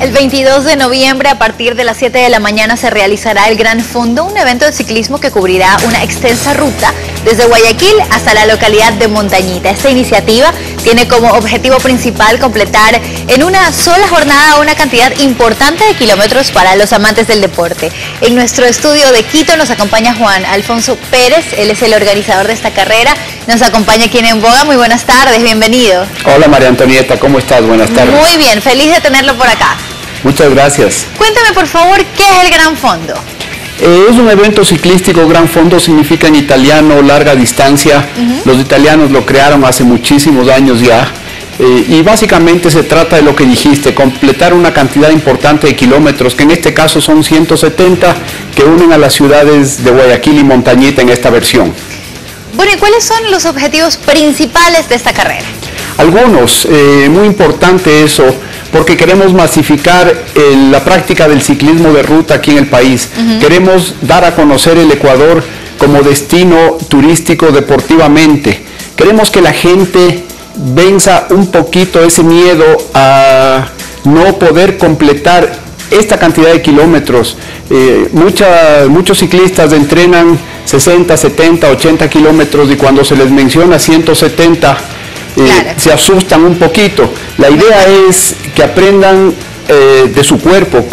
El 22 de noviembre a partir de las 7 de la mañana se realizará el Gran Fondo, un evento de ciclismo que cubrirá una extensa ruta desde Guayaquil hasta la localidad de Montañita. Esta iniciativa tiene como objetivo principal completar en una sola jornada una cantidad importante de kilómetros para los amantes del deporte. En nuestro estudio de Quito nos acompaña Juan Alfonso Pérez, él es el organizador de esta carrera, nos acompaña aquí en Boga. Muy buenas tardes, bienvenido. Hola María Antonieta, ¿cómo estás? Buenas tardes. Muy bien, feliz de tenerlo por acá. Muchas gracias. Cuéntame por favor, ¿qué es el Gran Fondo? Eh, es un evento ciclístico, Gran Fondo significa en italiano larga distancia. Los italianos lo crearon hace muchísimos años ya. Eh, y básicamente se trata de lo que dijiste, completar una cantidad importante de kilómetros, que en este caso son 170, que unen a las ciudades de Guayaquil y Montañita en esta versión. Bueno, ¿y cuáles son los objetivos principales de esta carrera? Algunos, eh, muy importante eso, porque queremos masificar eh, la práctica del ciclismo de ruta aquí en el país. Queremos dar a conocer el Ecuador como destino turístico deportivamente. Queremos que la gente venza un poquito ese miedo a no poder completar esta cantidad de kilómetros. Eh, muchos ciclistas entrenan 60, 70, 80 kilómetros y cuando se les menciona 170 eh, se asustan un poquito. La idea es que aprendan eh, de su cuerpo,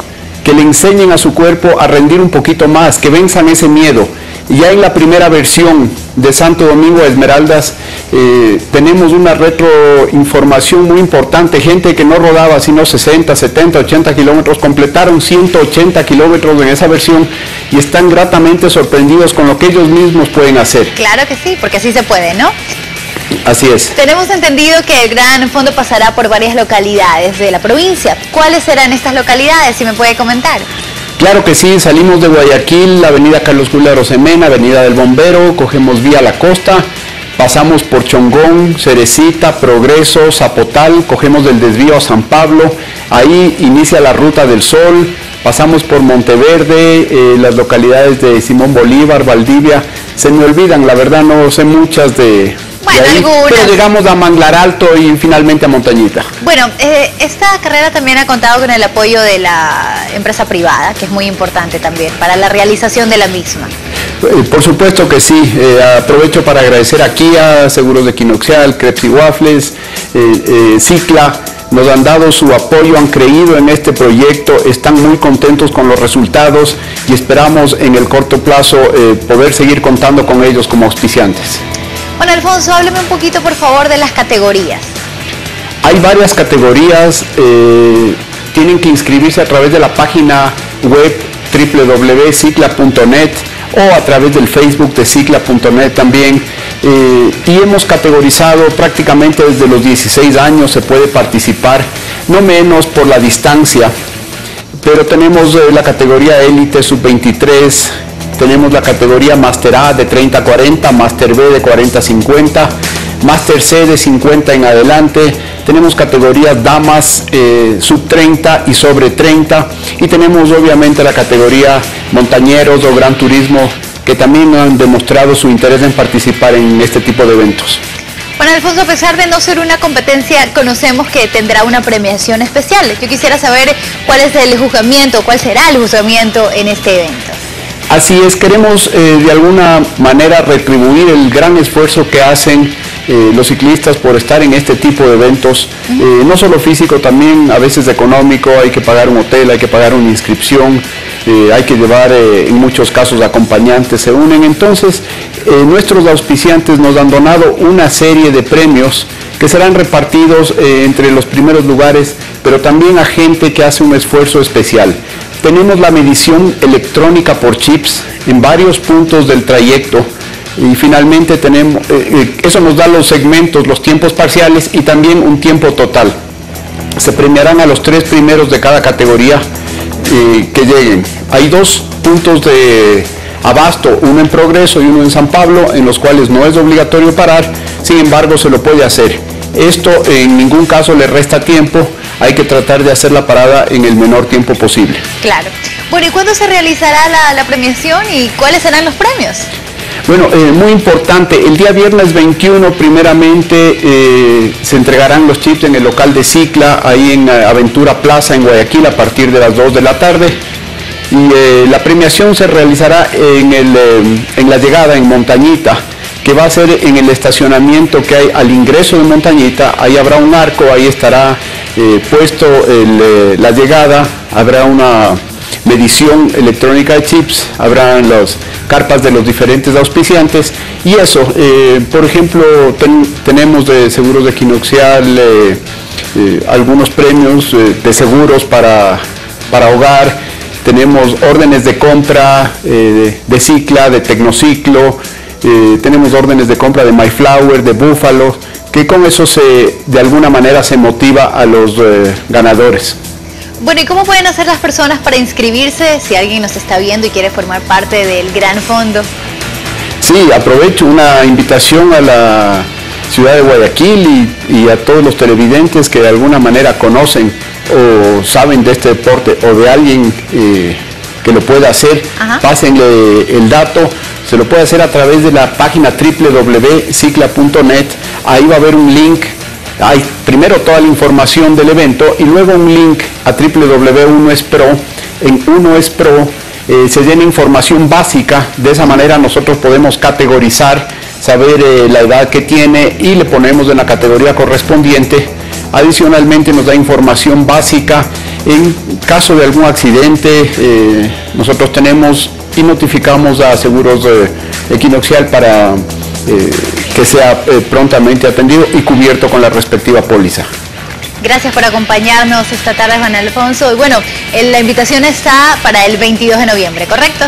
que le enseñen a su cuerpo a rendir un poquito más, que venzan ese miedo. Ya en la primera versión de Santo Domingo de Esmeraldas eh, tenemos una retroinformación muy importante. Gente que no rodaba sino 60, 70, 80 kilómetros, completaron 180 kilómetros en esa versión y están gratamente sorprendidos con lo que ellos mismos pueden hacer. Claro que sí, porque así se puede, ¿no? Así es. Tenemos entendido que el Gran Fondo pasará por varias localidades de la provincia. ¿Cuáles serán estas localidades, si me puede comentar? Claro que sí, salimos de Guayaquil, la avenida Carlos Julio Semena, avenida del Bombero, cogemos vía la costa, pasamos por Chongón, Cerecita, Progreso, Zapotal, cogemos del desvío a San Pablo, ahí inicia la Ruta del Sol, pasamos por Monteverde, eh, las localidades de Simón Bolívar, Valdivia, se me olvidan, la verdad no sé muchas de, pero llegamos a Manglar Alto y finalmente a Montañita. Bueno, eh, esta carrera también ha contado con el apoyo de la empresa privada, que es muy importante también para la realización de la misma. Eh, por supuesto que sí. Eh, aprovecho para agradecer a Seguros de Quinoxial, Crepes y Waffles, Cicla, nos han dado su apoyo, han creído en este proyecto, están muy contentos con los resultados y esperamos en el corto plazo poder seguir contando con ellos como auspiciantes. Bueno, Alfonso, hábleme un poquito, por favor, de las categorías. Hay varias categorías, eh, tienen que inscribirse a través de la página web www.cicla.net o a través del Facebook de cicla.net también. Eh, y hemos categorizado prácticamente desde los 16 años se puede participar, no menos por la distancia, pero tenemos eh, la categoría élite sub-23, tenemos la categoría Master A de 30 a 40, Master B de 40 a 50, Master C de 50 en adelante, tenemos categorías damas eh, sub 30 y sobre 30 y tenemos obviamente la categoría montañeros o gran turismo que también han demostrado su interés en participar en este tipo de eventos. Bueno, Alfonso, a pesar de no ser una competencia, conocemos que tendrá una premiación especial. Yo quisiera saber cuál es el juzgamiento, cuál será el juzgamiento en este evento. Así es, queremos eh, de alguna manera retribuir el gran esfuerzo que hacen eh, los ciclistas por estar en este tipo de eventos, eh, no solo físico, también a veces económico, hay que pagar un hotel, hay que pagar una inscripción, hay que llevar en muchos casos acompañantes, se unen. Entonces, nuestros auspiciantes nos han donado una serie de premios que serán repartidos entre los primeros lugares, pero también a gente que hace un esfuerzo especial. Tenemos la medición electrónica por chips en varios puntos del trayecto y finalmente tenemos, eh, eh, eso nos da los segmentos, los tiempos parciales y también un tiempo total. Se premiarán a los tres primeros de cada categoría eh, que lleguen. Hay dos puntos de abasto, uno en Progreso y uno en San Pablo, en los cuales no es obligatorio parar, sin embargo se lo puede hacer. Esto en ningún caso le resta tiempo hay que tratar de hacer la parada en el menor tiempo posible. Claro. Bueno, ¿y cuándo se realizará la, premiación y cuáles serán los premios? Bueno, eh, muy importante, el día viernes 21 primeramente eh, se entregarán los chips en el local de Cicla, ahí en eh, Aventura Plaza, en Guayaquil, a partir de las 2 de la tarde. Y la premiación se realizará en, en la llegada en Montañita, que va a ser en el estacionamiento que hay al ingreso de Montañita, ahí habrá un arco, ahí estará puesto la llegada, habrá una medición electrónica de chips, habrán las carpas de los diferentes auspiciantes y eso, eh, por ejemplo, tenemos de seguros de Quinoxial eh, eh, algunos premios de seguros para, para hogar, tenemos órdenes de compra de Cicla, de Tecnociclo, tenemos órdenes de compra de MyFlower, de Buffalo, que con eso se, de alguna manera se motiva a los ganadores. Bueno, ¿y cómo pueden hacer las personas para inscribirse si alguien nos está viendo y quiere formar parte del gran fondo? Sí, aprovecho una invitación a la ciudad de Guayaquil y, a todos los televidentes que de alguna manera conocen o saben de este deporte o de alguien eh, que lo pueda hacer, pásenle el dato, se lo puede hacer a través de la página www.cicla.net, ahí va a haber un link hay primero toda la información del evento y luego un link a www.unoespro. En Uno es Pro eh, se llena información básica, de esa manera nosotros podemos categorizar, saber eh, la edad que tiene y le ponemos en la categoría correspondiente. Adicionalmente nos da información básica en caso de algún accidente, eh, nosotros tenemos y notificamos a Seguros Equinoxial para que sea eh, prontamente atendido y cubierto con la respectiva póliza. Gracias por acompañarnos esta tarde, Juan Alfonso. Y bueno, la invitación está para el 22 de noviembre, ¿correcto?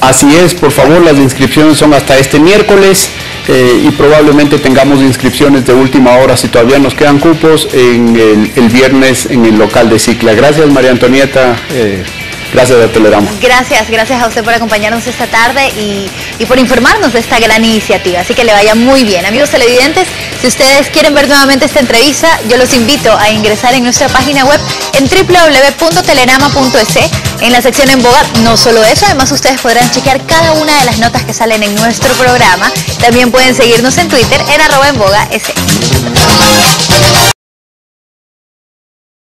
Así es, por favor, las inscripciones son hasta este miércoles eh, y probablemente tengamos inscripciones de última hora si todavía nos quedan cupos en el, viernes en el local de Cicla. Gracias, María Antonieta. Eh, Gracias de Telerama. Gracias, gracias a usted por acompañarnos esta tarde y, por informarnos de esta gran iniciativa. Así que le vaya muy bien. Amigos televidentes, si ustedes quieren ver nuevamente esta entrevista, yo los invito a ingresar en nuestra página web en www.telerama.es. En la sección en boga, no solo eso, además ustedes podrán chequear cada una de las notas que salen en nuestro programa. También pueden seguirnos en Twitter en arroba en.